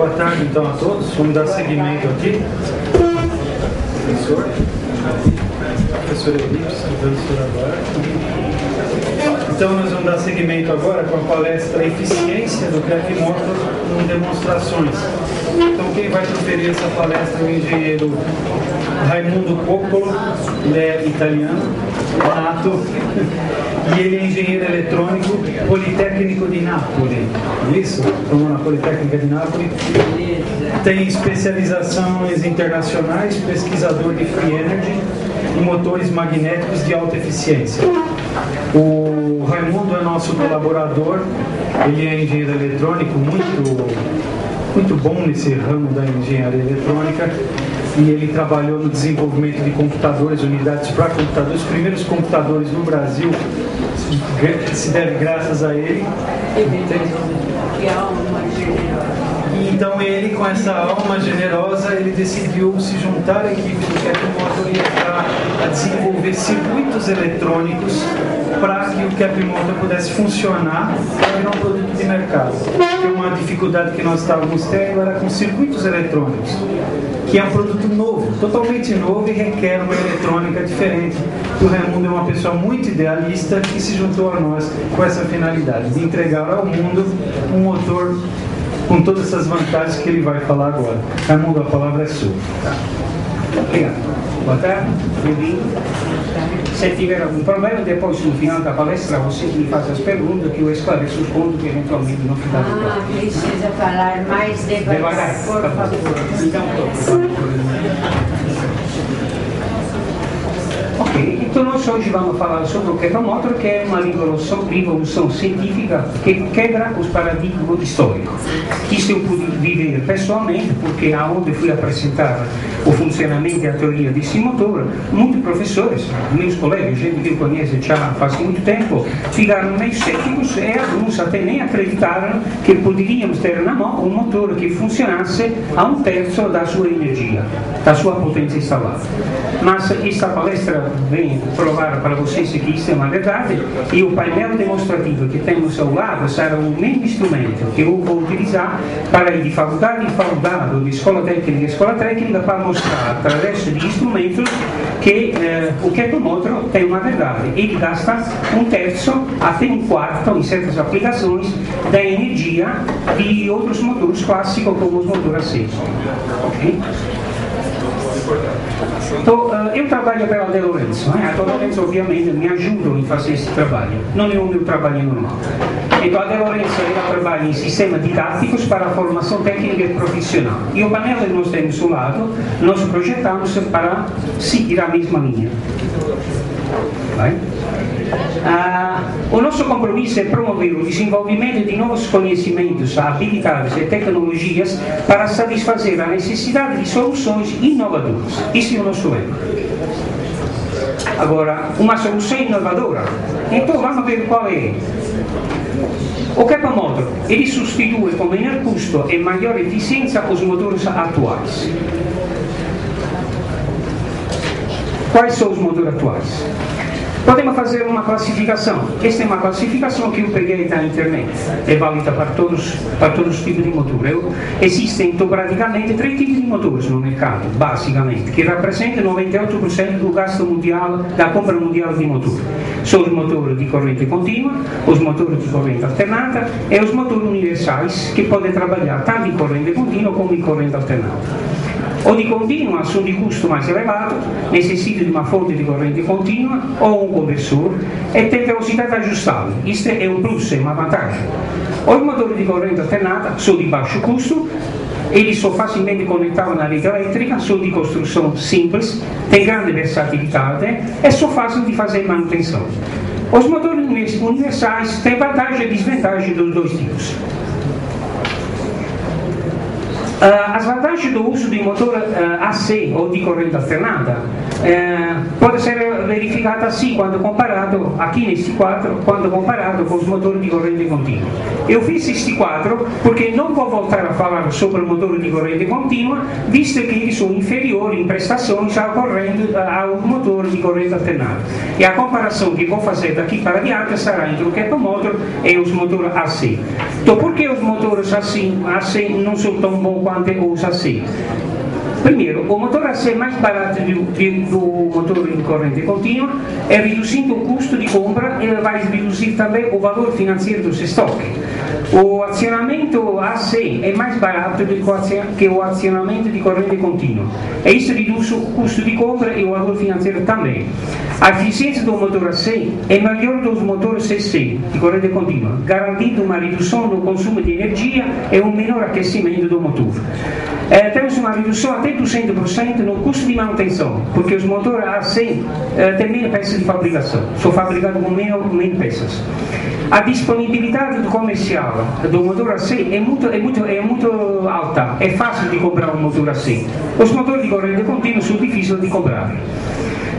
Boa tarde então a todos. Vamos dar seguimento aqui. Professor. Professor Elipse, professor agora. Então nós vamos dar seguimento agora com a palestra Eficiência do Crack Motor com demonstrações. Então quem vai proferir essa palestra é o engenheiro Raimundo Coccolo, ele é italiano, nato, e ele é engenheiro eletrônico, Politécnico de Nápoles. Isso? Formou na Politécnica de Nápoles. Tem especializações internacionais, pesquisador de Free Energy e motores magnéticos de alta eficiência. O Raimundo é nosso colaborador, ele é engenheiro eletrônico muito, muito bom nesse ramo da engenharia eletrônica e ele trabalhou no desenvolvimento de computadores, unidades para computadores. Os primeiros computadores no Brasil se deve graças a ele. E então ele, com essa alma generosa, ele decidiu se juntar à equipe do Capimotor e entrar a desenvolver circuitos eletrônicos para que o Capimotor pudesse funcionar para virar um produto de mercado. Porque uma dificuldade que nós estávamos tendo era com circuitos eletrônicos que é um produto novo, totalmente novo e requer uma eletrônica diferente. O Raimundo é uma pessoa muito idealista que se juntou a nós com essa finalidade de entregar ao mundo um motor com todas essas vantagens que ele vai falar agora. Raimundo, a palavra é sua. Obrigado. Boa tarde, bem-vindo. Se tiver algum problema, depois no final da palestra você me faz as perguntas que eu esclareço pontos que eventualmente não ficaram Ah, precisa falar mais devagar, Devagar, por tá favor. Então, Ok, então nós hoje vamos falar sobre o quebra-motor, que é uma revolução, revolução científica que quebra os paradigmas históricos. Isso eu pude viver pessoalmente, porque aonde fui apresentar o funcionamento e a teoria desse motor, muitos professores, meus colegas, gente que eu já faz muito tempo, ficaram meio céticos e alguns até nem acreditaram que poderíamos ter na mão um motor que funcionasse a um terço da sua energia, da sua potência instalada. Mas esta palestra vem provar para vocês que isso é uma verdade e o painel demonstrativo que temos ao lado será o mesmo instrumento que eu vou utilizar para ir de faculdade em faculdade, de escola técnica em escola técnica, para mostrar através de instrumentos que eh, o ketomotro tem uma verdade. Ele gasta um terço até um quarto, em certas aplicações, da energia de outros motores clássicos como os motores acesos. Ok? Eh, eu trabalho pela De Lorenzo, né? a De Lorenzo ovviamente me ajuda em fazer esse trabalho, não é o meu trabalho normal. Então a De Lorenzo ela trabalha em sistemas didáticos para a formação técnica e profissional. E o painel que nós temos ao lado, nós projetamos para seguir a mesma. Vai? Ah, o nosso compromisso é promover o desenvolvimento de novos conhecimentos, habilidades e tecnologias para satisfazer a necessidade de soluções inovadoras. Isso é o nosso lema. Agora, uma solução inovadora. Então vamos ver qual é. O capomotor, ele substitui com menor custo e maior eficiência os motores atuais. Quais são os motores atuais? Podemos fazer uma classificação. Esta é uma classificação que eu peguei da internet. É válida para todos, para todos os tipos de motor. Eu, existem praticamente três tipos de motores no mercado, basicamente, que representam 98% do gasto mundial, da compra mundial de motor. São os motores de corrente contínua, os motores de corrente alternada e os motores universais, que podem trabalhar tanto em corrente contínua como em corrente alternada. O di continua sono di custo mais elevado, necessita de uma fonte de corrente contínua ou um conversor e tem velocidade ajustável. Isto é um plus, é uma vantagem. Os motores de corrente alternada são de baixo custo, eles são facilmente conectáveis na rede elétrica, são de construção simples, têm grande versatilidade e são fáceis de fazer manutenção. Os motores universais têm vantagem e desvantagem dos dois tipos. Uh, as vantagens do uso di motore uh, AC o di corrente alternata uh, può essere verificata sì quando comparato aqui neste quadro, quando comparato com os motores de corrente contínua. Eu fiz este quadro porque não vou voltar a falar sobre o motor de corrente contínua, visto que eles são inferiores em prestações ao, corrente, ao motor de corrente alternata. E a comparação que vou fazer daqui para diante será entre o Kepa Motor e os motores AC. Então, por que os motores assim, AC não são tão bons quanto os AC? Primeiro, o motor a ser mais barato do, do motor em corrente contínua é reduzindo o custo de compra e vai reduzir também o valor financeiro dos estoques. O acionamento AC é mais barato do que o acionamento de corrente contínua. E isso reduz o custo de compra e o valor financeiro também. A eficiência do motor AC é melhor dos motores CC de corrente contínua, garantindo uma redução no consumo de energia e um menor aquecimento do motor. É, temos uma redução até 200% no custo de manutenção, porque os motores AC é, têm menos peças de fabricação, são fabricados com menos, menos peças. A disponibilidade comercial chiaro, do motor a sé è molto, è, molto, è molto, alta, è facile di comprare un motore a sé. Os motori di corrente continua sono difficili di comprare.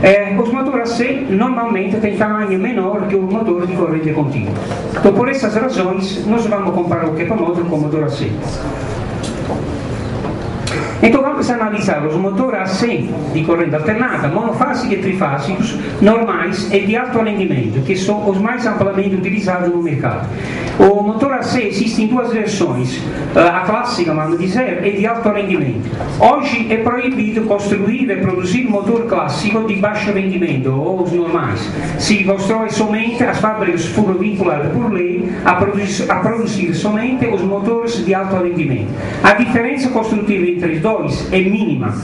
Eh, os motores a sé normalmente tem tamanho menor che un motor di corrente contínua. Então, por essas razões, nós vamos comparar o que é para motor com motor a sé. Ecco analizzato su motore a sé di corrente alternata, monofasica e trifasica, normais e di alto rendimento, che sono ormai ampiamente utilizzati nel mercato. O motore a sé esiste in due versioni, la eh, classica ma di serie e di alto rendimento. Oggi è proibito costruire e produrre motore classico di basso rendimento o normais. Si costruisce solamente a fabbriche furovincolate pur lei a produrre, a produrre solamente os motori di alto rendimento. A differenza costruttiva entre i due 2 è minima,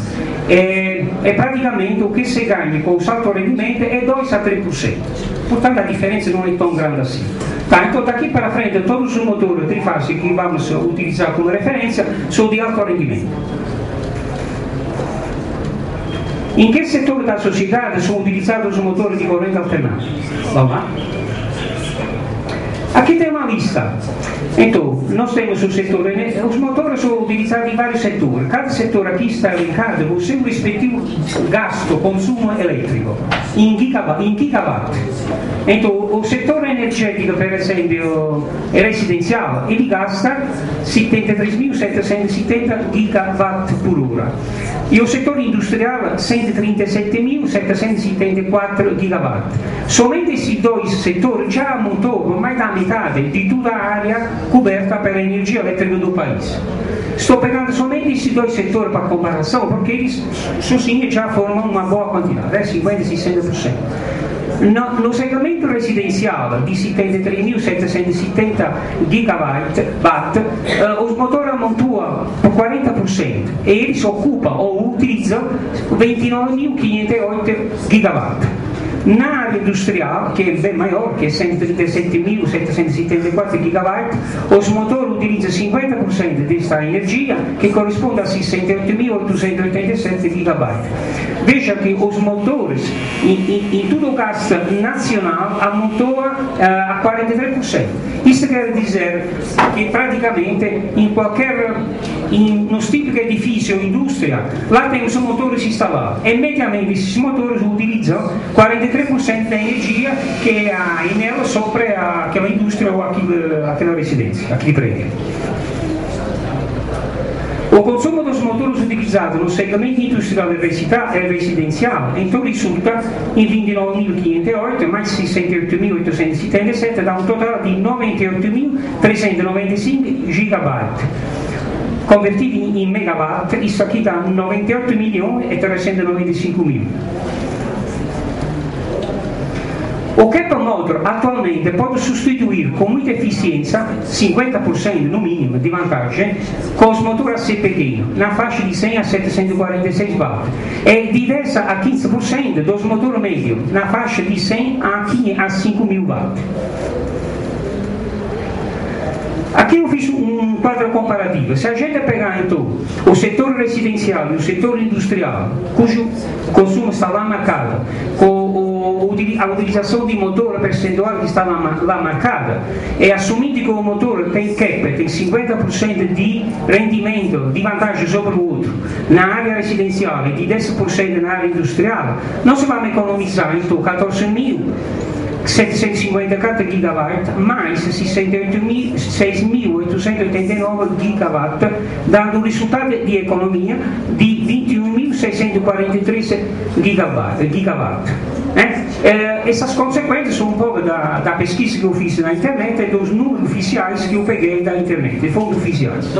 è, è praticamente o che se gagna con un salto rendimento è 2 a 3%. Portanto la differenza non è tão grande assim. Tanto da qui per frente tutti i motori trifasici che abbiamo utilizzato come referenza sono di alto rendimento. In che settore della società sono utilizzati i motori di corrente alternata? A che tema lista. Então, nós temos o setor, os motores são utilizados em vários setores. Cada setor aqui está elencado com o seu respectivo gasto, consumo elétrico, em gigawatt. Em gigawatt. Então, o setor energético, per esempio, residenziale, ele gasta 73.770 gigawatt por ora. E o setor industriale 137.774 gigawatt. Somente esses dois setores já aumentou mais da metade di tutta l'area coberta pela energia elétrica do país. Estou pegando somente esses dois setores para comparação, porque eles sozinhos já formam uma boa quantidade, é 50% e 60%. No, segmento residenziale di 73.770 gigawatt, watt, eh, os motores ammontuam 40% e eles ocupam ou utilizam 29.508 gigawatt nave industriale che è ben maggiore, che è 137.774 GB, il motore utilizza 50% di questa energia che corrisponde a 68.887 GB. Invece che i motori in, in, in tutto cast nazionale ammontava eh, a 43%. Questo vuol dire che praticamente in qualche in uno tipico edificio, industria, l'attenso motore si installa e mediamente il motore utilizza 43% di energia che ha in nero sopra a, che l'industria o a chi, a la residenza, a chi prende. O consumo dei motori utilizzati nel segmento industriale e residenziale então risulta in 29.508 mais 68.877 da un totale di 98.395 gigabyte convertiti in megawatt istocchita 98 milioni e 395 mila. Occhetta Motor attualmente può sostituire con molta efficienza 50% no minimo di vantaggio con smotura CPT, una fascia di 6 a 746 watt e diversa a 15% del motore medio, una fascia di 6 a 5000 watt. Aqui eu fiz um quadro comparativo. Se a gente pegar então o setor residencial e o setor industrial, cujo consumo está lá marcado, a utilização de motor percentual que estava lá marcada e assumindo que o motor tem CAP, tem 50% de rendimento, de vantagem sobre o outro, na área residencial e de 10% na área industrial, nós vamos economizar então 14 mil 754 gigawatt mais 6.889 gigawatt, dando un risultato di economia di 21.643 gigawatt. gigawatt. Eh? Eh, essas consequências são um pouco da, da pesquisa que eu fiz na internet e dos números oficiais que eu peguei da internet, fontes oficiais.